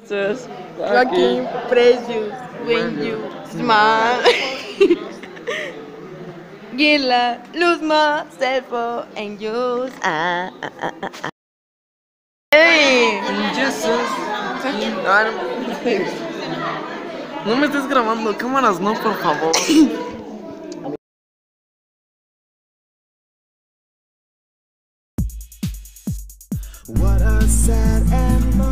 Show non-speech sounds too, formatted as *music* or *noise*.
Jesus, you when you smile. *laughs* Gila, lose myself and use. Ah, ah, ah, ah, ah. Hey. Jesus. Ah, no. me estés grabando, cámaras no, por favor. What a sad and